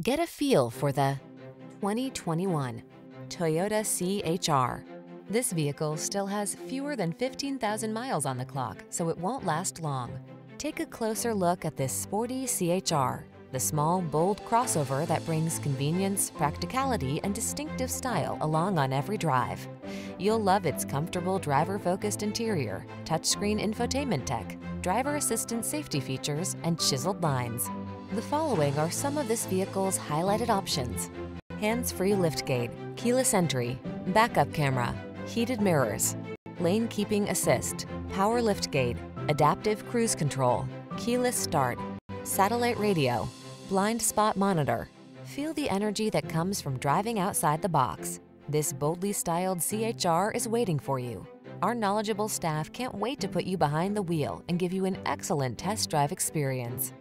Get a feel for the 2021 Toyota CHR. This vehicle still has fewer than 15,000 miles on the clock, so it won't last long. Take a closer look at this sporty CHR, the small, bold crossover that brings convenience, practicality, and distinctive style along on every drive. You'll love its comfortable driver-focused interior, touchscreen infotainment tech, driver assistance safety features, and chiseled lines. The following are some of this vehicle's highlighted options. Hands-free liftgate, keyless entry, backup camera, heated mirrors, lane keeping assist, power liftgate, adaptive cruise control, keyless start, satellite radio, blind spot monitor. Feel the energy that comes from driving outside the box. This boldly styled CHR is waiting for you. Our knowledgeable staff can't wait to put you behind the wheel and give you an excellent test drive experience.